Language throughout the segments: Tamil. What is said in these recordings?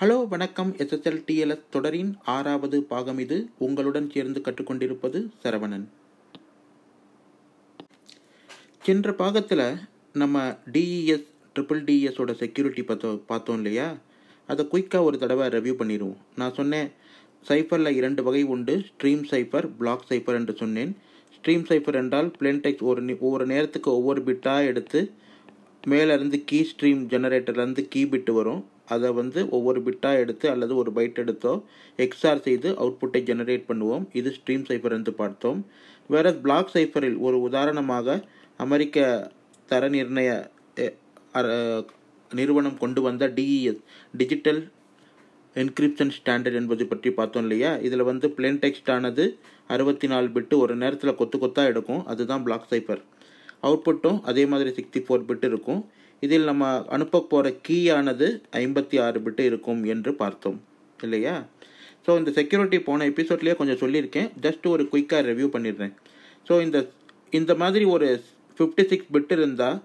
ஹலோ வணக்கம். எஸ்எஸ்எல் டிஎல்எஸ் தொடரின் ஆறாவது பாகம் இது. உங்களுடன் சேர்ந்து கற்றுக்கொண்டிருப்பது சரவணன். சென்ற பாகத்தில் நம்ம டிஇஎஸ் ட்ரிபிள் டிஇஎஸோட செக்யூரிட்டி பார்த்தோம் பார்த்தோம் இல்லையா? அதை குயிக்காக ஒரு தடவை ரிவ்யூ பண்ணிடுவோம். நான் சொன்னேன் சைஃபரில் இரண்டு வகை உண்டு. ஸ்ட்ரீம் சைஃபர் பிளாக் சைஃபர் என்று சொன்னேன். ஸ்ட்ரீம் சைஃபர் என்றால் பிளேன் டெக்ஸ்ட் ஒரு ஒவ்வொரு நேரத்துக்கு ஒவ்வொரு பிட்டாக எடுத்து மேலேருந்து கீ ஸ்ட்ரீம் ஜெனரேட்டர்லேருந்து கீ பிட்டு வரும். அதை வந்து ஒவ்வொரு பிட்டாக எடுத்து அல்லது ஒரு பைட் எடுத்தோ எக்ஸ்ஆர் செய்து அவுட்புட்டை ஜெனரேட் பண்ணுவோம். இது ஸ்ட்ரீம் சைஃபர் என்று பார்த்தோம். வேற பிளாக் சைஃபரில் ஒரு உதாரணமாக அமெரிக்க தர நிர்ணய நிறுவனம் கொண்டு வந்த டிஇஎஸ் டிஜிட்டல் என்கிரிப்ஷன் ஸ்டாண்டர்ட் என்பது பற்றி பார்த்தோம் இல்லையா? இதில் வந்து பிளேன் டெக்ஸ்ட் ஆனது அறுபத்தி நாலு பிட்டு ஒரு நேரத்தில் கொத்து கொத்தாக எடுக்கும். அதுதான் பிளாக் சைஃபர் அவுட்புட்டும் அதே மாதிரி சிக்ஸ்டி ஃபோர் பிட் இருக்கும். இதில் நம்ம அனுப்ப போகிற கீயானது ஐம்பத்தி ஆறு பிட்டு இருக்கும் என்று பார்த்தோம். இல்லையா? ஸோ இந்த செக்யூரிட்டி போன எபிசோட்லேயே கொஞ்சம் சொல்லியிருக்கேன். ஜஸ்ட் ஒரு குயிக்காக ரிவ்யூ பண்ணிடுறேன். ஸோ இந்த இந்த மாதிரி ஒரு ஃபிஃப்டி சிக்ஸ் பிட் இருந்தால்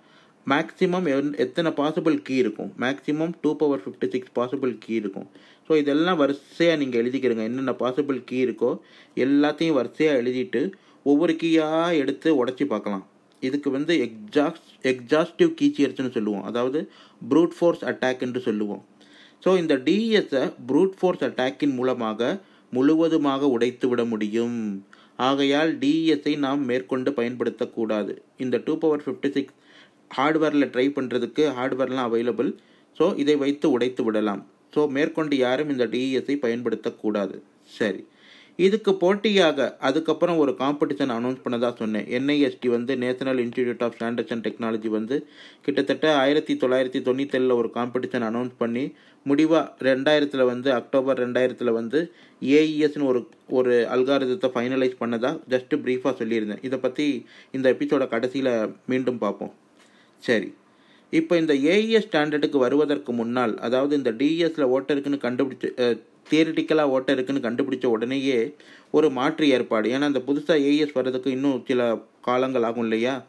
மேக்ஸிமம் எத்தனை பாசிபிள் கீ இருக்கும்? Maximum two power fifty six possible key இருக்கும். ஸோ இதெல்லாம் வரிசையாக நீங்கள் எழுதிக்கிறீங்க. என்னென்ன பாசிபிள் கீ இருக்கோ எல்லாத்தையும் வரிசையாக எழுதிட்டு ஒவ்வொரு கீயாக எடுத்து உடச்சி பார்க்கலாம். இதுக்கு வந்து எக்ஸாஸ்ட் எக்ஸாஸ்டிவ் கீச்சியர்ஸ்னு சொல்லுவோம். அதாவது ப்ரூட் ஃபோர்ஸ் அட்டாக் என்று சொல்லுவோம். ஸோ இந்த டிஎஸை ப்ரூட் ஃபோர்ஸ் அட்டாக்கின் மூலமாக முழுவதுமாக உடைத்து விட முடியும். ஆகையால் டிஎஸ்ஐ நாம் மேற்கொண்டு பயன்படுத்தக்கூடாது. இந்த டூ பவர் ஃபிஃப்டி சிக்ஸ் ஹார்ட்வேரில் ட்ரை பண்ணுறதுக்கு ஹார்ட்வேர்லாம் அவைலபிள் ஸோ இதை வைத்து உடைத்து விடலாம். ஸோ மேற்கொண்டு யாரும் இந்த டிஎஸ்ஐ பயன்படுத்தக்கூடாது. சரி. இதுக்கு போட்டியாக அதுக்கப்புறம் ஒரு காம்படிஷன் அனௌன்ஸ் பண்ணதாக சொன்னேன். என்ஐஎஸ்டி வந்து national institute of standards and technology வந்து கிட்டத்தட்ட ஆயிரத்தி தொள்ளாயிரத்தி தொண்ணூத்தேழில் ஒரு காம்படிஷன் அனௌன்ஸ் பண்ணி முடிவாக ரெண்டாயிரத்தில் வந்து அக்டோபர் ரெண்டாயிரத்தில் வந்து ஏஇஎஸ்னு ஒரு ஒரு அல்காரிதத்தை ஃபைனலைஸ் பண்ணதாக ஜஸ்ட் ப்ரீஃபாக சொல்லியிருந்தேன். இதை பற்றி இந்த எபிசோட கடைசியில் மீண்டும் பார்ப்போம். சரி. இப்போ இந்த ஏஇஎஸ் ஸ்டாண்டர்டுக்கு வருவதற்கு முன்னால் அதாவது இந்த டிஎஸ்ல ஓட்டருக்குன்னு கண்டுபிடிச்சு தியரிட்டிக்கலாக ஓட்ட இருக்குன்னு கண்டுபிடிச்ச உடனேயே ஒரு மாற்று ஏற்பாடு. ஏன்னா அந்த புதுசாக ஏஎஸ் வர்றதுக்கு இன்னும் சில காலங்கள் ஆகும் இல்லையா?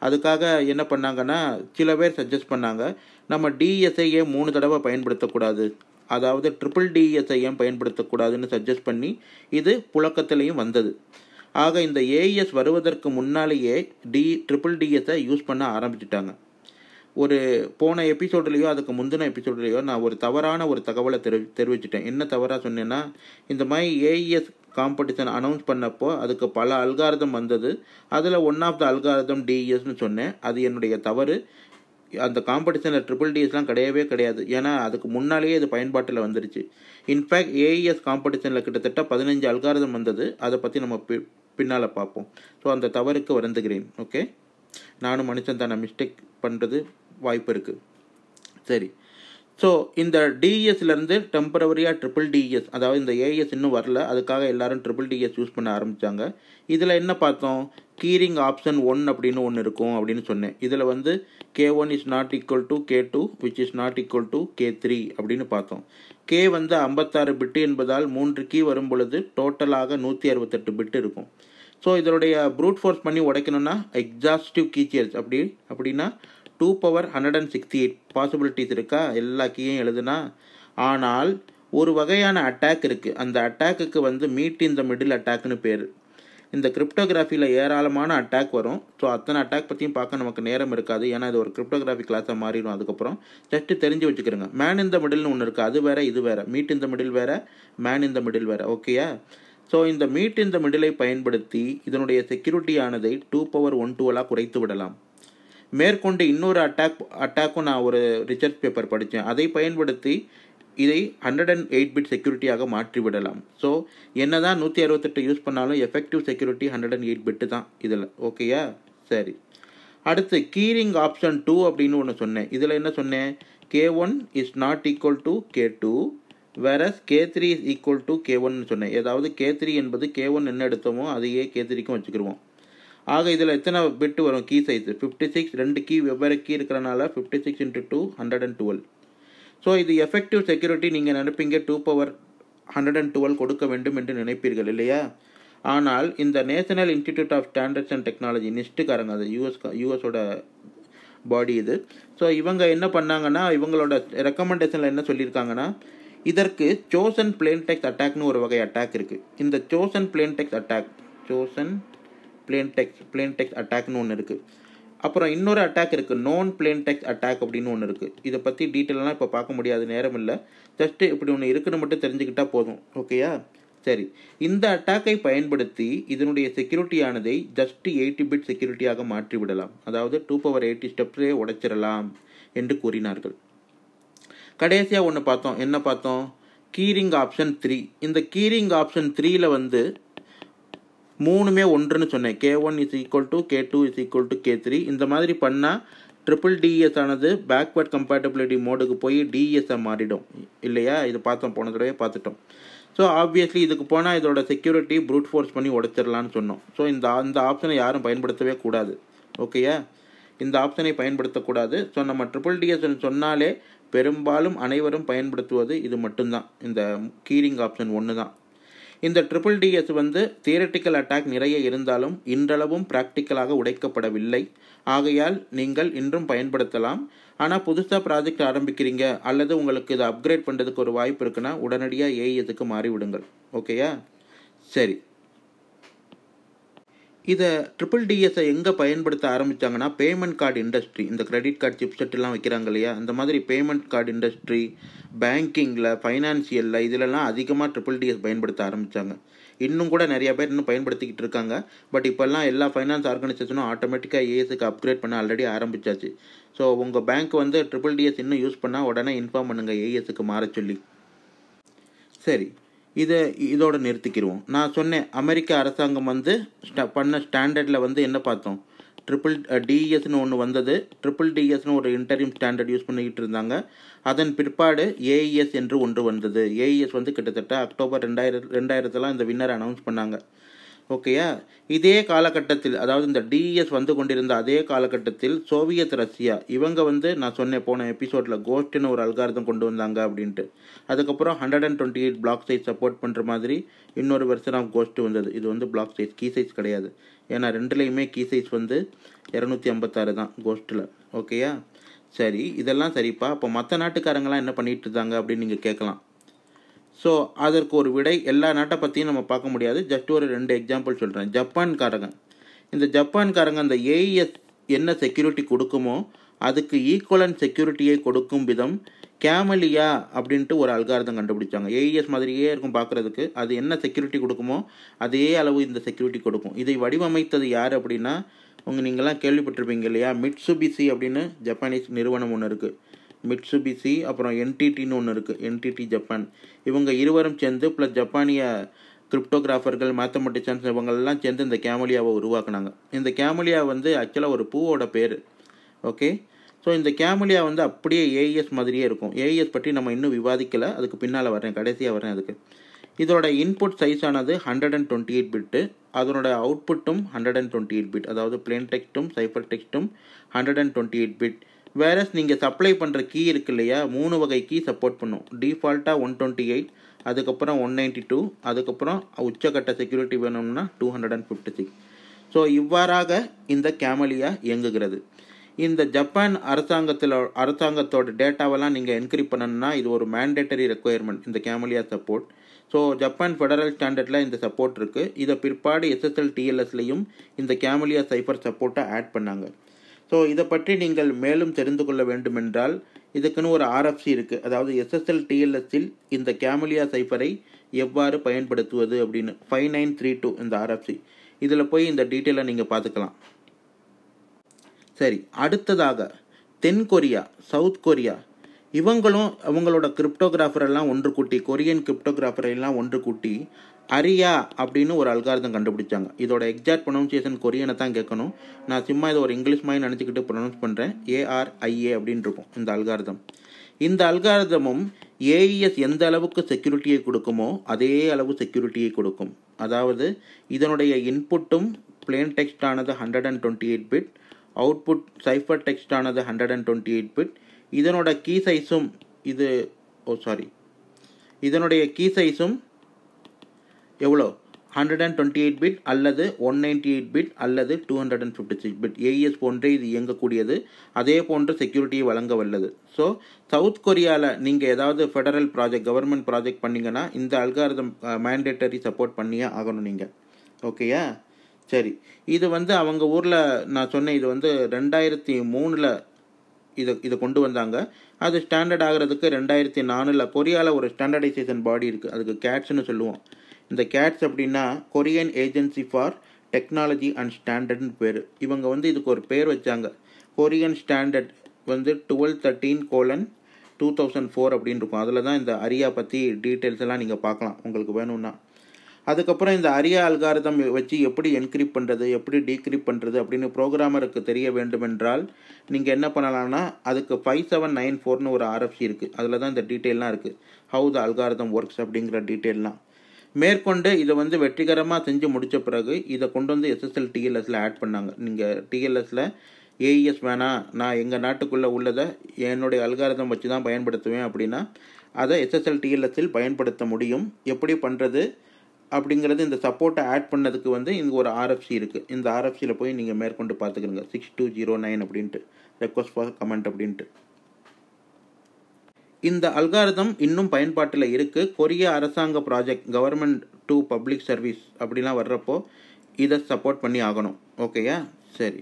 அதுக்காக என்ன பண்ணாங்கன்னா சில பேர் சஜஸ்ட் பண்ணாங்க நம்ம டிஎஸ்ஐ மூணு தடவை பயன்படுத்தக்கூடாது. அதாவது ட்ரிபிள் டிஎஸ்ஐ பயன்படுத்தக்கூடாதுன்னு சஜஸ்ட் பண்ணி இது புழக்கத்திலையும் வந்தது. ஆக இந்த ஏஎஸ் வருவதற்கு முன்னாலேயே டி ட்ரிபிள் டிஎஸ்ஐ யூஸ் பண்ண ஆரம்பிச்சிட்டாங்க. ஒரு போன எபிசோட்லேயோ அதுக்கு முந்தின எபிசோட்லேயோ நான் ஒரு தவறான ஒரு தகவலை தெரி தெரிவிச்சிட்டேன். என்ன தவறாக சொன்னேன்னா இந்த மாதிரி ஏஇஎஸ் காம்படிஷன் அனௌன்ஸ் பண்ணப்போ அதுக்கு பல அல்காரதம் வந்தது. அதில் ஒன் ஆஃப் த அல்காரதம் டிஇஎஸ்னு சொன்னேன். அது என்னுடைய தவறு. அந்த காம்படிஷனில் ட்ரிபிள் டிஎஸ்லாம் கிடையவே கிடையாது. ஏன்னா அதுக்கு முன்னாலேயே இது பயன்பாட்டில் வந்துருச்சு. இன்ஃபேக்ட் ஏஇஎஸ் காம்படிஷனில் கிட்டத்தட்ட பதினஞ்சு அல்காரதம் வந்தது. அதை பற்றி நம்ம பி பின்னால் பார்ப்போம். ஸோ அந்த தவறுக்கு வருந்துகிறேன். ஓகே நானும் மனுஷன் தானே. மிஸ்டேக் பண்ணுறது வாய்ப்பு இருக்குது சரி. ஸோ இந்த டிஎஸ்லேருந்து டெம்பரவரியாக ட்ரிபிள் டிஎஸ் அதாவது இந்த ஏஎஸ் இன்னும் வரல அதுக்காக எல்லாரும் ட்ரிபிள் டிஎஸ் யூஸ் பண்ண ஆரம்பித்தாங்க இதில் என்ன பார்த்தோம்? கீரிங் ஆப்ஷன் ஒன் அப்படின்னு ஒன்று இருக்கும் அப்படின்னு சொன்னேன். இதில் வந்து K one is not equal to K two which is not equal to K three அப்படின்னு பார்த்தோம். கே வந்து ஐம்பத்தாறு பிட்டு என்பதால் மூன்று கீ வரும் பொழுது டோட்டலாக நூற்றி அறுபத்தெட்டு பிட்டு இருக்கும். ஸோ இதனுடைய ப்ரூட் ஃபோர்ஸ் பண்ணி உடைக்கணும்னா எக்ஸாஸ்டிவ் கீச்சர்ஸ் அப்படி அப்படின்னா two power hundred and sixty eight possibilities இருக்கா? எல்லா கீயும் எழுதுனா ஆனால் ஒரு வகையான அட்டாக் இருக்குது அந்த அட்டாக்குக்கு வந்து மீட் இந்த மிடில் அட்டாக்னு பேர். இந்த கிரிப்டோகிராஃபியில் ஏராளமான அட்டாக் வரும். ஸோ அத்தனை அட்டாக் பற்றியும் பார்க்க நமக்கு நேரம் இருக்காது. ஏன்னா இது ஒரு கிரிப்டோகிராஃபி கிளாஸாக மாறிடும். அதுக்கப்புறம் ஜஸ்ட் தெரிஞ்சு வச்சுக்கிறோங்க. மேன் இந்த மிடில்னு ஒன்று இருக்குது அது வேறு இது வேறு. மீட் இந்த மிடில் வேறு மேன் இந்த மிடில் வேறு. ஓகேயா ஸோ இந்த மீட் இந்த மிடிலை பயன்படுத்தி இதனுடைய செக்யூரிட்டியானதை டூ பவர் ஒன் டூவலாக குறைத்து விடலாம். மேற்கொண்டு இன்னொரு அட்டாக் அட்டாக்கும் நான் ஒரு ரிசர்ச் பேப்பர் படித்தேன் அதை பயன்படுத்தி இதை ஹண்ட்ரட் அண்ட் எயிட் பிட் செக்யூரிட்டியாக மாற்றி விடலாம். ஸோ என்னதான் நூற்றி அறுபத்தெட்டு யூஸ் பண்ணாலும் effective security hundred and eight bit தான். இதில் ஓகேயா சரி. அடுத்து கீரிங் ஆப்ஷன் டூ அப்படின்னு ஒன்று சொன்னேன். இதில் என்ன சொன்னேன்? K one is not equal to K two whereas K three is equal to K ஒன்னு சொன்னேன். ஏதாவது கே த்ரீ என்பது கே ஒன் என்ன எடுத்தோமோ அதையே கே த்ரீக்கும் வச்சுக்கிருவோம். ஆக இதில் எத்தனை பிட்டு வரும்? கீ சைஸ் ஃபிஃப்டி சிக்ஸ் ரெண்டு கீ வெவ்வேறு கீ இருக்கிறனால fifty six into two hundred and twelve so இது எஃபெக்டிவ் செக்யூரிட்டி நீங்கள் நினைப்பீங்க two power hundred and twelve கொடுக்க வேண்டும் என்று நினைப்பீர்கள் இல்லையா? ஆனால் இந்த national institute of standards and technology நிஸ்ட்டுக்காரங்க அது யூஎஸ் யூஎஸோட பாடி இது. ஸோ இவங்க என்ன பண்ணாங்கன்னா இவங்களோட ரெக்கமெண்டேஷனில் என்ன சொல்லியிருக்காங்கன்னா இதற்கு சோசன் பிளேன் டெக்ஸ் அட்டாக்னு ஒரு வகை அட்டாக் இருக்குது இந்த chosen plain text attack chosen plain text plain text அட்டாக்னு ஒன்று இருக்குது அப்புறம் இன்னொரு அட்டாக் இருக்குது நோன் பிளேன் டெக்ஸ் அட்டாக் அப்படின்னு ஒன்று இருக்குது இதை பற்றி டீட்டெயிலெலாம் இப்போ பார்க்க முடியாது நேரம் இல்லை. ஜஸ்ட்டு இப்படி ஒன்று இருக்குன்னு மட்டும் தெரிஞ்சுக்கிட்டால் போதும். ஓகேயா சரி. இந்த அட்டாக்கை பயன்படுத்தி இதனுடைய செக்யூரிட்டியானதை ஜஸ்ட் எயிட்டி பிட் செக்யூரிட்டியாக மாற்றிவிடலாம் அதாவது டூ பவர் எயிட்டி ஸ்டெப்ஸே உடைச்சிடலாம் என்று கூறினார்கள். கடைசியாக ஒன்று பார்த்தோம். என்ன பார்த்தோம்? கீரிங் ஆப்ஷன் த்ரீ இந்த கீரிங் ஆப்ஷன் த்ரீயில் வந்து மூணுமே ஒன்றுன்னு சொன்னேன். K one is equal to K two is equal to K three இந்த மாதிரி பண்ணால் ட்ரிபிள் டிஎஸ் ஆனது பேக்வேர்ட் கம்பேட்டபிலிட்டி மோடுக்கு போய் டிஎஸ்ஸை மாறிடும். இல்லையா? இது பார்த்தோம். போன தடவை பார்த்துட்டோம். ஸோ ஆப்வியஸ்லி இதுக்கு போனால் இதோட செக்யூரிட்டி ப்ரூட் ஃபோர்ஸ் பண்ணி உடைச்சிடலான்னு சொன்னோம். ஸோ இந்த இந்த ஆப்ஷனை யாரும் பயன்படுத்தவே கூடாது. ஓகேயா இந்த ஆப்ஷனை பயன்படுத்தக்கூடாது. ஸோ நம்ம ட்ரிபிள் டிஎஸ்ன்னு சொன்னாலே பெரும்பாலும் அனைவரும் பயன்படுத்துவது இது மட்டும்தான். இந்த கீரிங் ஆப்ஷன் ஒன்று தான். இந்த ட்ரிபிள் டிஎஸ் வந்து தியரட்டிக்கல் அட்டாக் நிறைய இருந்தாலும் இன்றளவும் ப்ராக்டிக்கலாக உடைக்கப்படவில்லை. ஆகையால் நீங்கள் இன்றும் பயன்படுத்தலாம். ஆனால் புதுசாக ப்ராஜெக்ட் ஆரம்பிக்கிறீங்க அல்லது உங்களுக்கு இதை அப்கிரேட் பண்ணுறதுக்கு ஒரு வாய்ப்பு இருக்குன்னா உடனடியாக ஏஇஎஸ்க்கு மாறிவிடுங்கள். ஓகேயா சரி. இதை ட்ரிபிள் டிஎஸை எங்கே பயன்படுத்த ஆரம்பித்தாங்கன்னா பேமெண்ட் கார்டு இண்டஸ்ட்ரி இந்த கிரெடிட் கார்டு சிப்செட்லாம் வைக்கிறாங்க இல்லையா? அந்த மாதிரி பேமெண்ட் கார்டு இண்டஸ்ட்ரி பேங்கிங்கில் ஃபைனான்சியலில் இதிலெல்லாம் அதிகமாக ட்ரிபிள் டிஎஸ் பயன்படுத்த ஆரம்பித்தாங்க இன்னும் கூட நிறையா பேர் இன்னும் பயன்படுத்திக்கிட்டு இருக்காங்க. பட் இப்போல்லாம் எல்லா ஃபைனான்ஸ் ஆர்கனைசேஷனும் ஆட்டோமேட்டிக்காக ஏஎஸ்க்கு அப்கிரேட் பண்ண ஆல்ரெடி ஆரம்பிச்சாச்சு. ஸோ உங்கள் பேங்க் வந்து ட்ரிபிள் டிஎஸ் இன்னும் யூஸ் பண்ணால் உடனே இன்ஃபார்ம் பண்ணுங்கள் ஏஎஸ்க்கு மாற சொல்லி. சரி. இதை இதோட நிறுத்திக்கிடுவோம் நான் சொன்னேன் அமெரிக்க அரசாங்கம் வந்து பண்ண ஸ்டாண்டர்டில் வந்து என்ன பார்த்தோம்? ட்ரிபிள் டிஎஸ்னு ஒன்று வந்தது. ட்ரிபிள் டிஎஸ்னு ஒரு இன்டர்வியூம் ஸ்டாண்டர்ட் யூஸ் பண்ணிக்கிட்டு இருந்தாங்க. அதன் பிற்பாடு ஏஇஎஸ் என்று ஒன்று வந்தது. ஏஇஎஸ் வந்து கிட்டத்தட்ட அக்டோபர் ரெண்டாயிரம் ரெண்டாயிரத்தில் இந்த வின்னர் அனௌன்ஸ் பண்ணாங்க. ஓகேயா இதே காலகட்டத்தில் அதாவது இந்த டிஎஸ் வந்து கொண்டிருந்த அதே காலகட்டத்தில் சோவியத் ரஷ்யா இவங்க வந்து நான் சொன்னேன் போன எபிசோடில் கோஸ்ட்னு ஒரு அல்காரதம் கொண்டு வந்தாங்க அப்படின்ட்டு. அதுக்கப்புறம் hundred and twenty eight block size support பண்ணுற மாதிரி இன்னொரு வெர்ஷன் ஆஃப் கோஸ்ட் வந்தது. இது வந்து பிளாக் சைஸ் கீ சைஸ் கிடையாது. ஏன்னா ரெண்டுலேயுமே கீ சைஸ் வந்து இரநூத்தி ஐம்பத்தாறு தான் கோஸ்ட்டில் ஓகேயா சரி இதெல்லாம் சரிப்பா. அப்போ மற்ற நாட்டுக்காரங்களாம் என்ன பண்ணிகிட்டு இருந்தாங்க அப்படின்னு நீங்கள் கேட்கலாம். ஸோ அதற்கு ஒரு விடை எல்லா நாட்டை பற்றியும் நம்ம பார்க்க முடியாது. ஜஸ்ட் ஒரு ரெண்டு எக்ஸாம்பிள் சொல்கிறேன் ஜப்பான்காரங்க. இந்த ஜப்பான்காரங்க அந்த ஏஇஎஸ் என்ன செக்யூரிட்டி கொடுக்குமோ அதுக்கு ஈக்குவலன் செக்யூரிட்டியை கொடுக்கும் விதம் கேமலியா அப்படின்ட்டு ஒரு அல்காரதம் கண்டுபிடிச்சாங்க. ஏஇஎஸ் மாதிரியே இருக்கும் பார்க்குறதுக்கு. அது என்ன செக்யூரிட்டி கொடுக்குமோ அதே அளவு இந்த செக்யூரிட்டி கொடுக்கும். இதை வடிவமைத்தது யார் அப்படின்னா உங்கள் நீங்களாம் கேள்விப்பட்டிருப்பீங்க இல்லையா? மிட்சுபிசி அப்படின்னு ஜப்பானீஸ் நிறுவனம் ஒன்று இருக்குது மிட்சுபிசி அப்புறம் என்டிடின்னு ஒன்று இருக்குது என்டிடி ஜப்பான் இவங்க இருவரும் சேர்ந்து ப்ளஸ் ஜப்பானிய கிரிப்டோகிராஃபர்கள் மேத்தமெட்டிஷியன்ஸ் இவங்கெல்லாம் சேர்ந்து இந்த கேமலியாவை உருவாக்குனாங்க. இந்த கேமலியா வந்து ஆக்சுவலாக ஒரு பூவோட பேர். ஓகே ஸோ இந்த கேமலியா வந்து அப்படியே ஏஇஎஸ் மாதிரியே இருக்கும். ஏஇஎஸ் பற்றி நம்ம இன்னும் விவாதிக்கலை. அதுக்கு பின்னால் வரேன் கடைசியாக வரேன் அதுக்கு. இதோட இன்புட் சைஸ் ஆனது hundred and twenty eight bit அதனோட அவுட்புட்டும் hundred and twenty eight bit அதாவது பிளேன் டெக்ஸ்ட்டும் cipher டெக்ஸ்ட்டும் hundred and twenty eight bit whereas நீங்கள் சப்ளை பண்ணுற கீ இருக்கு இல்லையா மூணு வகை கீ சப்போர்ட் பண்ணும். டிஃபால்ட்டாக ஒன் டுவெண்ட்டி எயிட் அதுக்கப்புறம் ஒன் நைன்ட்டி டூ அதுக்கப்புறம் உச்சக்கட்ட செக்யூரிட்டி வேணும்னா two hundred and fifty six so இவ்வாறாக இந்த கேமலியா இயங்குகிறது. இந்த ஜப்பான் அரசாங்கத்தில் அரசாங்கத்தோட டேட்டாவெல்லாம் நீங்கள் என்க்ரி பண்ணணும்னா இது ஒரு மேண்டேட்டரி ரெக்குயர்மெண்ட் இந்த Camellia support so Japan federal ஸ்டாண்டர்டில் இந்த சப்போர்ட் இருக்குது இதை பிற்பாடு எஸ்எஸ்எல் டிஎல்எஸ்லையும் இந்த கேமலியா சைஃபர் சப்போர்ட்டை ஆட் பண்ணாங்க. ஸோ இதை பற்றி நீங்கள் மேலும் தெரிந்து கொள்ள வேண்டுமென்றால் இதுக்குன்னு ஒரு ஆர்எஃப்சி இருக்குது அதாவது எஸ்எஸ்எல் டிஎல்எஸ்ஸில் இந்த கேமலியா சைஃபரை எவ்வாறு பயன்படுத்துவது அப்படின்னு. ஃபைவ் நைன் த்ரீ டூ இந்த ஆர்எஃப்சி இதில் போய் இந்த டீட்டெயிலை நீங்கள் பார்த்துக்கலாம். சரி அடுத்ததாக தென் கொரியா சவுத் கொரியா. இவங்களும் அவங்களோட கிரிப்டோகிராஃபரெல்லாம் ஒன்று கூட்டி கொரியன் கிரிப்டோகிராஃபர் எல்லாம் ஒன்று கூட்டி அரியா அப்படின்னு ஒரு அல்காரதம் கண்டுபிடிச்சாங்க. இதோட எக்ஸாக்ட் ப்ரொனவுன்சியேஷன் கொரியனை தான் கேட்கணும். நான் சும்மா இதை ஒரு இங்கிலீஷ் மாதிரி நினச்சிக்கிட்டு ப்ரொனவுன்ஸ் பண்ணுறேன் ஏஆர்ஐஏ அப்படின்னு இருக்கும் இந்த அல்காரதம் இந்த அல்காரதமும் ஏஇஎஸ் எந்த அளவுக்கு செக்யூரிட்டியை கொடுக்குமோ அதே அளவு செக்யூரிட்டியை கொடுக்கும். அதாவது இதனுடைய இன்புட்டும் பிளேன் டெக்ஸ்ட் ஆனது hundred and twenty eight bit output cipher text ஆனது hundred and twenty eight bit இதனோட கீ சைஸும் இது oh, ஓ சாரி இதனுடைய கீ சைஸும் எவ்வளோ? Hundred and twenty eight bit அல்லது ஒன் நைன்டி எயிட் பிட் அல்லது two hundred and fifty six bit AES போன்றே இது இயங்கக்கூடியது. அதே போன்ற செக்யூரிட்டியை வழங்க வல்லது. ஸோ சவுத் கொரியாவில் நீங்கள் ஏதாவது ஃபெடரல் ப்ராஜெக்ட் கவர்மெண்ட் ப்ராஜெக்ட் பண்ணீங்கன்னா இந்த அல்காரதம் மேண்டேட்டரி சப்போர்ட் பண்ணியே ஆகணும் நீங்கள் ஓகேயா சரி. இது வந்து அவங்க ஊரில் நான் சொன்னேன் இது வந்து ரெண்டாயிரத்தி மூணில் இதை இதை கொண்டு வந்தாங்க. அது ஸ்டாண்டர்ட் ஆகிறதுக்கு ரெண்டாயிரத்தி நாலில் கொரியாவில் ஒரு ஸ்டாண்டர்டைசேஷன் பாடி இருக்குது அதுக்கு கேட்ஸ்னு சொல்லுவோம். இந்த கேட்ஸ் அப்படின்னா Korean agency for technology and ஸ்டாண்டர்ட்னு பேர். இவங்க வந்து இதுக்கு ஒரு பேர் வச்சாங்க. கொரியன் ஸ்டாண்டர்ட் வந்து twelve thirteen colon two thousand four அப்படின்னு இருக்கும். அதில் தான் இந்த அரியா பற்றி டீட்டெயில்ஸ் எல்லாம் நீங்கள் பார்க்கலாம். உங்களுக்கு வேணும்னா. அதுக்கப்புறம் இந்த அரியா அல்காரதம் வச்சு எப்படி என்கிரிப் பண்ணுறது எப்படி டீக்ரிப் பண்ணுறது அப்படின்னு ப்ரோக்ராமருக்கு தெரிய வேண்டுமென்றால் நீங்கள் என்ன பண்ணலாம்னா அதுக்கு ஃபைவ் செவன் நைன் ஃபோர்னு ஒரு ஆர்எஃப்சி இருக்குது அதில் தான் இந்த டீட்டெயிலாம் இருக்குது ஹவு த அல்காரதம் ஒர்க்ஸ் அப்படிங்கிற டீட்டெயிலாம் மேற்கொண்டு இதை வந்து வெற்றிகரமாக செஞ்சு முடித்த பிறகு இதை கொண்டு வந்து எஸ்எஸ்எல் டிஎல்எஸில் ஆட் பண்ணாங்க. நீங்கள் டிஎல்எஸில் ஏஇஎஸ் வேணாம் நான் எங்கள் நாட்டுக்குள்ளே உள்ளதை என்னுடைய அல்காரதம் வச்சு தான் பயன்படுத்துவேன் அப்படின்னா அதை எஸ்எஸ்எல் டிஎல்எஸில் பயன்படுத்த முடியும். எப்படி பண்ணுறது அப்படிங்கிறது இந்த சப்போர்ட்டை ஆட் பண்ணதுக்கு வந்து இங்கே ஒரு ஆர்எஃப்சி இருக்குது இந்த ஆர்எஃப்சியில் போய் நீங்கள் மேற்கொண்டு பார்த்துக்கிறங்க சிக்ஸ் டூ ஜீரோ நைன் அப்படின்ட்டு. ரெக்வஸ்ட் ஃபார் கமெண்ட் அப்படின்ட்டு. இந்த அல்காரதம் இன்னும் பயன்பாட்டில் இருக்குது கொரிய அரசாங்க project government to public service அப்படிலாம் வர்றப்போ இதை சப்போர்ட் பண்ணி ஆகணும். ஓகேயா சரி.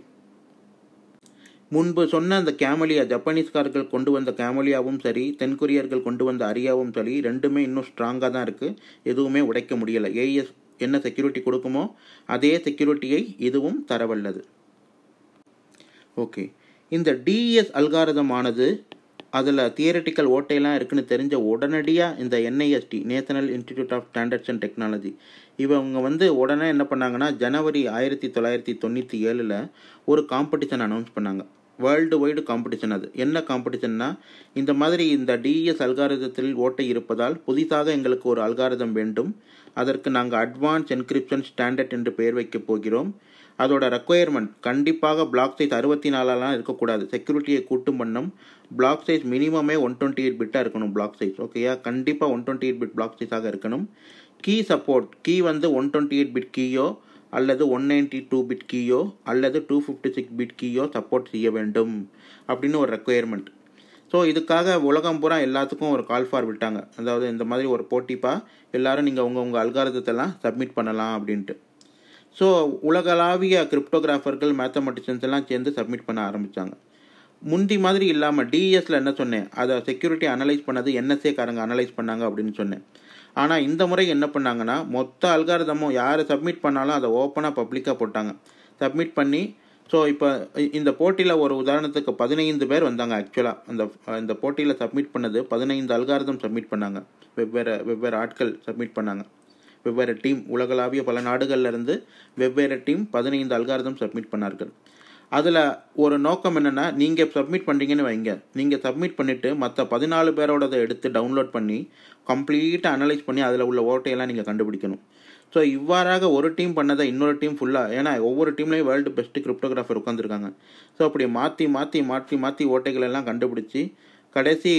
முன்பு சொன்ன அந்த கேமலியா ஜப்பானீஸ்காரர்கள் கொண்டு வந்த கேமலியாவும் சரி தென்கொரியர்கள் கொண்டு வந்த அரியாவும் சரி ரெண்டுமே இன்னும் ஸ்ட்ராங்காக தான் இருக்குது எதுவுமே உடைக்க முடியலை. ஏஎஸ் என்ன செக்யூரிட்டி கொடுக்குமோ அதே செக்யூரிட்டியை இதுவும் தரவல்லது. ஓகே இந்த டிஇஎஸ் அல்காரதமானது அதில் தியரட்டிக்கல் ஓட்டையெல்லாம் இருக்குன்னு தெரிஞ்ச உடனடியாக இந்த NIST national institute of standards and technology இவங்க வந்து உடனே என்ன பண்ணாங்கன்னா ஜனவரி ஆயிரத்தி தொள்ளாயிரத்தி தொண்ணூற்றி ஏழில் ஒரு காம்படிஷன் அனௌன்ஸ் பண்ணாங்க. வேர்ல்டு வைடு காம்படிஷன் அது. என்ன காம்படிஷன்னா இந்த மாதிரி இந்த டிஇஎஸ் அல்காரதத்தில் ஓட்டை இருப்பதால் புதிதாக எங்களுக்கு ஒரு அல்காரதம் வேண்டும். அதற்கு நாங்கள் அட்வான்ஸ் என்கிரிப்ஷன் ஸ்டாண்டர்ட் என்று பெயர் வைக்கப் போகிறோம். அதோட ரெக்குயர்மெண்ட் கண்டிப்பாக பிளாக் சைஸ் அறுபத்தி நாலாலாம் இருக்கக்கூடாது செக்யூரிட்டியை கூட்டும் பண்ணும் பிளாக் சைஸ் மினிமமே ஒன் டுவெண்ட்டி எயிட் பிட்டாக இருக்கணும் பிளாக் சைஸ் ஓகேயா கண்டிப்பாக one twenty eight bit block சைஸாக இருக்கணும். கீ சப்போர்ட் கீ வந்து ஒன் டுவெண்ட்டி எயிட் பிட் கீயோ அல்லது ஒன் நைன்டி டூ பிட் கீயோ அல்லது டூ ஃபிஃப்டி சிக்ஸ் பிட் கீயோ சப்போர்ட் செய்ய வேண்டும் அப்படின்னு ஒரு ரெக்குயர்மெண்ட் ஸோ இதுக்காக உலகம் பூரா எல்லாத்துக்கும் ஒரு கால் ஃபார் விட்டாங்க. அதாவது இந்த மாதிரி ஒரு போட்டிப்பாக எல்லாரும் நீங்கள் உங்கள் உங்கள் அல்காரத்தெல்லாம் சப்மிட் பண்ணலாம் அப்படின்ட்டு. ஸோ உலகளாவிய கிரிப்டோகிராஃபர்கள் மேத்தமெட்டிஷியன்ஸ் எல்லாம் சேர்ந்து சப்மிட் பண்ண ஆரம்பித்தாங்க முந்தி மாதிரி இல்லாமல் டிஎஸ்ல என்ன சொன்னேன்? அதை செக்யூரிட்டி அனலைஸ் பண்ணது என்எஸ்ஏ காரங்க அனலைஸ் பண்ணாங்க அப்படின்னு சொன்னேன். ஆனால் இந்த முறை என்ன பண்ணாங்கன்னா மொத்த அல்காரதமும் யார் சப்மிட் பண்ணாலும் அதை ஓப்பனாக பப்ளிக்காக போட்டாங்க. சப்மிட் பண்ணி ஸோ இப்போ இந்த போட்டியில் ஒரு உதாரணத்துக்கு பதினைந்து பேர் வந்தாங்க ஆக்சுவலாக அந்த இந்த போட்டியில் சப்மிட் பண்ணது பதினைந்து அல்காரதம் சப்மிட் பண்ணாங்க. வெவ்வேறு வெவ்வேறு ஆட்கள் சப்மிட் பண்ணாங்க. வெவ்வேறு டீம் உலகளாவிய பல நாடுகள்லேருந்து வெவ்வேறு டீம் பதினைந்து அல்காரதம் சப்மிட் பண்ணார்கள். அதில் ஒரு நோக்கம் என்னென்னா நீங்கள் சப்மிட் பண்ணுறீங்கன்னு வைங்க. நீங்கள் சப்மிட் பண்ணிவிட்டு மற்ற பதினாலு பேரோடதை எடுத்து டவுன்லோட் பண்ணி கம்ப்ளீட்டாக அனலைஸ் பண்ணி அதில் உள்ள ஓட்டையெல்லாம் நீங்கள் கண்டுபிடிக்கணும். ஸோ இவ்வாறாக ஒரு டீம் பண்ணதை இன்னொரு டீம் ஃபுல்லாக ஏன்னா ஒவ்வொரு டீம்லேயும் வேர்ல்டு பெஸ்ட்டு கிரிப்டோகிராஃபர் உட்காந்துருக்காங்க ஸோ அப்படி மாற்றி மாற்றி மாற்றி மாற்றி ஓட்டைகள் எல்லாம் கண்டுபிடிச்சி கடைசி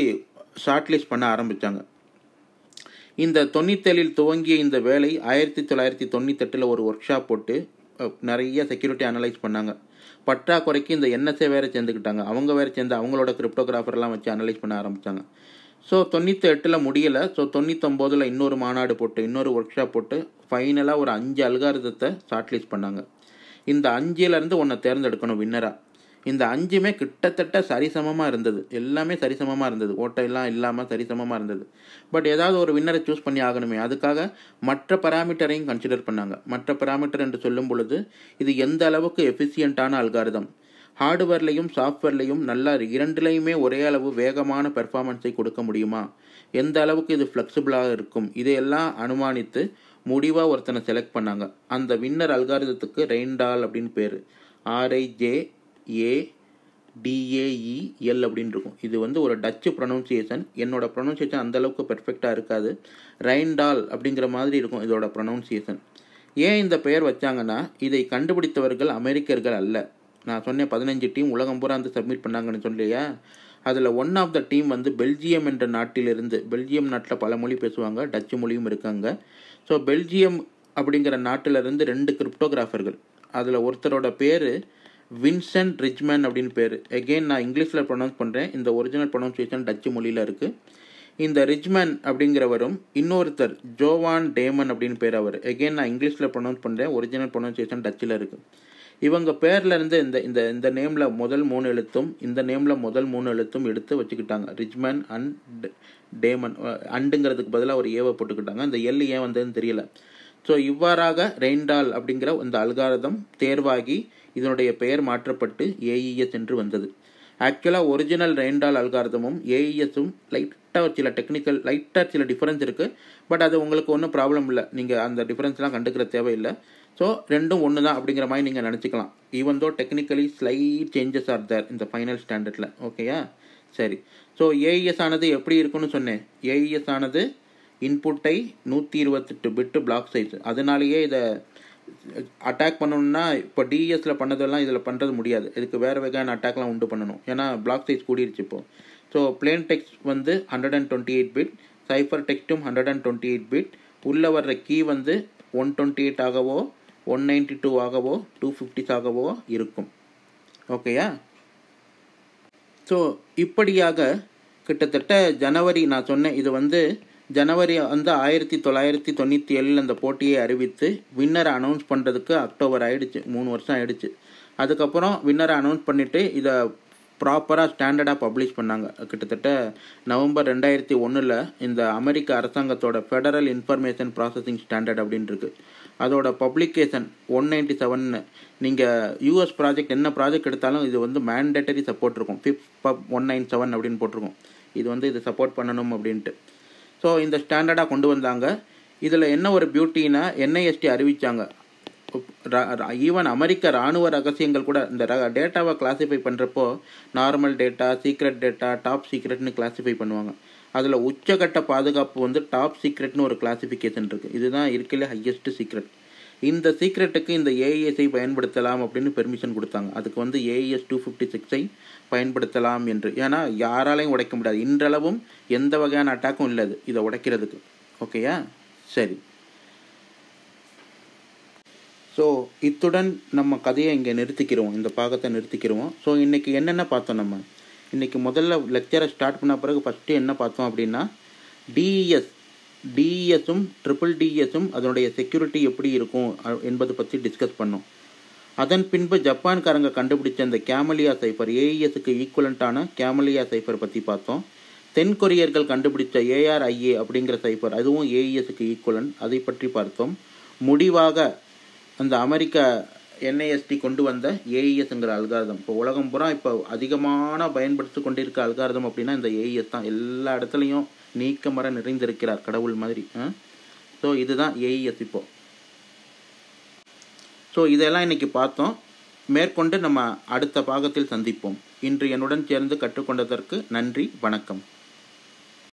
ஷார்ட் லிஸ்ட் பண்ண ஆரம்பித்தாங்க இந்த தொண்ணூத்தேழில் துவங்கிய இந்த வேலை ஆயிரத்தி தொள்ளாயிரத்தி தொண்ணூத்தெட்டில் ஒரு ஒர்க் ஷாப் போட்டு நிறைய செக்யூரிட்டி அனலைஸ் பண்ணாங்க. பற்றாக்குறைக்கு இந்த என்எஸ்ஏ வேறு சேர்ந்துக்கிட்டாங்க அவங்க வேறு சேர்ந்து அவங்களோட கிரிப்டோகிராஃபர்லாம் வச்சு அனலைஸ் பண்ண ஆரம்பித்தாங்க ஸோ தொண்ணூற்றி எட்டில் முடியலை. ஸோ தொண்ணூத்தொம்போதில் இன்னொரு மாநாடு போட்டு இன்னொரு ஒர்க் ஷாப் போட்டு ஃபைனலாக ஒரு அஞ்சு அல்காரதத்தை ஷார்ட்லிஸ்ட் பண்ணாங்க. இந்த அஞ்சிலேருந்து ஒன்றை தேர்ந்தெடுக்கணும் வின்னராக இந்த அஞ்சுமே கிட்டத்தட்ட சரிசமமாக இருந்தது. எல்லாமே சரிசமமாக இருந்தது. ஓட்டையெல்லாம் இல்லாமல் சரிசமமாக இருந்தது. பட் ஏதாவது ஒரு வின்னரை சூஸ் பண்ணி ஆகணுமே. அதுக்காக மற்ற பராமீட்டரையும் கன்சிடர் பண்ணாங்க. மற்ற பராமீட்டர் என்று சொல்லும் பொழுது இது எந்த அளவுக்கு எஃபிசியண்ட்டான அல்காரிதம் ஹார்ட்வேர்லையும் சாஃப்ட்வேர்லையும் நல்லா இரண்டுலையுமே ஒரே அளவு வேகமான பெர்ஃபார்மன்ஸை கொடுக்க முடியுமா? எந்த அளவுக்கு இது ஃப்ளெக்சிபிளாக இருக்கும்? இதையெல்லாம் அனுமானித்து முடிவாக ஒருத்தனை செலக்ட் பண்ணாங்க. அந்த வின்னர் அல்காரிதத்துக்கு ரெயின்டால் அப்படின்னு பேர். ஆர்ஐஜே ஏ டிஏஇஎல் e, அப்படின்னு இருக்கும். இது வந்து ஒரு டச்சு ப்ரொனவுன்சியேஷன் என்னோட ப்ரொனவுன்சியேஷன் அந்தளவுக்கு பெர்ஃபெக்டாக இருக்காது. ரைன்டால் அப்படிங்கிற மாதிரி இருக்கும் இதோட ப்ரொனவுன்சியேஷன் ஏன் இந்த பெயர் வச்சாங்கன்னா இதை கண்டுபிடித்தவர்கள் அமெரிக்கர்கள் அல்ல. நான் சொன்னேன் பதினஞ்சு டீம் உலகம் பூரா வந்து சப்மிட் பண்ணாங்கன்னு சொல்லியா அதில் ஒன் ஆஃப் த டீம் வந்து பெல்ஜியம் என்ற நாட்டிலிருந்து பெல்ஜியம் நாட்டில் பல மொழி பேசுவாங்க டச்சு மொழியும் இருக்காங்க. ஸோ பெல்ஜியம் அப்படிங்கிற நாட்டிலிருந்து ரெண்டு கிரிப்டோகிராஃபர்கள் அதில் ஒருத்தரோட பேர் வின்சென்ட் ரிச்மேன் அப்படின்னு பேர். எகெயின் நான் இங்கிலீஷில் ப்ரொனவுன்ஸ் பண்ணுறேன் இந்த ஒரிஜினல் ப்ரொனவுன்சியேஷன் டச்சு மொழியில் இருக்குது இந்த ரிச்மேன் அப்படிங்கிறவரும் இன்னொருத்தர் ஜோவான் டேமன் அப்படின்னு பேர் அவர். எகெயின் நான் இங்கிலீஷில் ப்ரொனவுன்ஸ் பண்ணுறேன் ஒரிஜினல் ப்ரொனவுன்சியேஷன் டச்சில் இருக்குது இவங்க பேர்லேருந்து இந்த இந்த இந்த நேமில் முதல் மூணு எழுத்தும் இந்த நேமில் முதல் மூணு எழுத்தும் எடுத்து வச்சுக்கிட்டாங்க. ரிச்மேன் அண்ட் டேமன் அண்டுங்கிறதுக்கு பதிலாக ஒரு ஏவை போட்டுக்கிட்டாங்க. இந்த எல் ஏன் வந்ததுன்னு தெரியல. ஸோ இவ்வாறாக ரெயின்டால் அப்படிங்கிற இந்த அல்காரதம் தேர்வாகி இதனுடைய பெயர் மாற்றப்பட்டு ஏஇஎஸ் என்று வந்தது. ஆக்சுவலாக ஒரிஜினல் ரெயின்டால் அல்காரதமும் ஏஇஎஸும் லைட்டாக சில டெக்னிக்கல் லைட்டாக சில டிஃப்ரென்ஸ் இருக்குது பட் அது உங்களுக்கு ஒன்றும் ப்ராப்ளம் இல்லை. நீங்கள் அந்த டிஃப்ரென்ஸ்லாம் கண்டுக்கிற தேவையில்லை. ஸோ ரெண்டும் ஒன்று தான் அப்படிங்கிற மாதிரி நீங்கள் நினச்சிக்கலாம். Even though technically slight changes are there இந்த ஃபைனல் ஸ்டாண்டர்டில் ஓகேயா சரி. ஸோ ஏஇஎஸ் ஆனது எப்படி இருக்குன்னு சொன்னேன். ஏஇஎஸ் ஆனது இன்புட்டை நூற்றி இருபத்தெட்டு பிட்டு பிளாக் சைஸ் அதனாலேயே இதை அட்டாக் பண்ணணும்னா இப்போ டிஎஸில் பண்ணதெல்லாம் இதில் பண்ணுறது முடியாது. இதுக்கு வேறு வகையான அட்டாக்லாம் உண்டு பண்ணணும். ஏன்னா பிளாக் சைஸ் கூடிருச்சு இப்போ. ஸோ பிளேன் டெக்ஸ்ட் வந்து hundred and twenty eight bit cipher டெக்ஸ்ட்டும் hundred and twenty eight bit உள்ளே வர்ற கீ வந்து ஒன் டுவெண்ட்டி எயிட் ஆகவோ ஒன் நைன்ட்டி டூ ஆகவோ டூ ஃபிஃப்டிஸ் ஆகவோ இருக்கும். ஓகேயா ஸோ இப்படியாக கிட்டத்தட்ட ஜனவரி நான் சொன்னேன் இது வந்து ஜனவரி வந்து ஆயிரத்தி தொள்ளாயிரத்தி தொண்ணூற்றி ஏழில் அந்த போட்டியை அறிவித்து வின்னரை அனௌன்ஸ் பண்ணுறதுக்கு அக்டோபர் ஆயிடுச்சு. மூணு வருஷம் ஆயிடுச்சு. அதுக்கப்புறம் வின்னரை அனௌன்ஸ் பண்ணிவிட்டு இதை ப்ராப்பராக ஸ்டாண்டர்டாக பப்ளிஷ் பண்ணாங்க. கிட்டத்தட்ட நவம்பர் ரெண்டாயிரத்தி ஒன்றில் இந்த அமெரிக்க அரசாங்கத்தோட ஃபெடரல் இன்ஃபர்மேஷன் ப்ராசஸிங் ஸ்டாண்டர்ட் அப்படின்ருக்கு அதோட பப்ளிகேஷன் ஒன் நைன்டி செவன்னு நீங்கள் யூஎஸ் ப்ராஜெக்ட் என்ன ப்ராஜெக்ட் எடுத்தாலும் இது வந்து மேண்டேட்டரி சப்போர்ட் இருக்கும். FIPS pub one nine seven அப்படின்னு போட்டிருக்கும். இது வந்து இது சப்போர்ட் பண்ணணும் அப்படின்ட்டு. ஸோ இந்த ஸ்டாண்டர்டாக கொண்டு வந்தாங்க. இதில் என்ன ஒரு பியூட்டினா என்ஐஎஸ்டி அறிவித்தாங்க ஈவன் அமெரிக்க ராணுவ ரகசியங்கள் கூட இந்த டேட்டாவை கிளாஸிஃபை பண்ணுறப்போ normal data secret data top சீக்ரெட்னு classify பண்ணுவாங்க. அதில் உச்சகட்ட பாதுகாப்பு வந்து டாப் சீக்ரெட்னு ஒரு கிளாஸிஃபிகேஷன் இருக்குது இதுதான் இருக்கல ஹையஸ்ட் சீக்ரெட் இந்த சீக்ரெட்டுக்கு இந்த ஏஇஎஸ்ஐ பயன்படுத்தலாம் அப்படின்னு பெர்மிஷன் கொடுத்தாங்க. அதுக்கு வந்து ஏஏஎஸ் டூ ஃபிஃப்டி சிக்ஸை பயன்படுத்தலாம் என்று. ஏன்னா யாராலையும் உடைக்க முடியாது. இன்றளவும் எந்த வகையான அட்டாக்கும் இல்லை இதை உடைக்கிறதுக்கு. ஓகேயா சரி. ஸோ இத்துடன் நம்ம கதையை இங்கே நிறுத்திக்கிறோம். இந்த பாகத்தை நிறுத்திக்கிறோம். ஸோ இன்றைக்கி என்னென்ன பார்த்தோம் நம்ம? இன்றைக்கி முதல்ல லெக்சரை ஸ்டார்ட் பண்ண பிறகு ஃபஸ்ட்டு என்ன பார்த்தோம் அப்படின்னா டிஇஎஸ் டிஇஎஸும் ட்ரிபிள் டிஎஸும் அதனுடைய செக்யூரிட்டி எப்படி இருக்கும் என்பதை பற்றி டிஸ்கஸ் பண்ணோம். அதன் பின்பு ஜப்பான்காரங்க கண்டுபிடிச்ச அந்த கேமலியா சைஃபர் ஏஇஎஸுக்கு ஈக்குவலண்ட்டான கேமலியா சைஃபர் பற்றி பார்த்தோம். தென் கொரியர்கள் கண்டுபிடிச்ச ஏஆர்ஐஏ அப்படிங்கிற சைஃபர் அதுவும் ஏஇஎஸுக்கு ஈக்குவலன் அதை பற்றி பார்த்தோம். முடிவாக அந்த அமெரிக்க என்ஐஎஸ்டி கொண்டு வந்த ஏஇஎஸ்ங்கிற அல்காரதம் இப்போ உலகம் பூரா இப்போ அதிகமான பயன்படுத்தி கொண்டிருக்க அல்காரதம் அப்படின்னா இந்த ஏஇஎஸ் தான். எல்லா இடத்துலையும் நீக்கமர நிறைந்திருக்கிறார் கடவுள் மாதிரி. ஸோ இதுதான் ஏஇஎஸ் இப்போ. ஸோ இதெல்லாம் இன்னைக்கு பார்த்தோம். மேற்கொண்டு நம்ம அடுத்த பாகத்தில் சந்திப்போம். இன்று என்னுடன் சேர்ந்து கற்றுக்கொண்டதற்கு நன்றி வணக்கம்.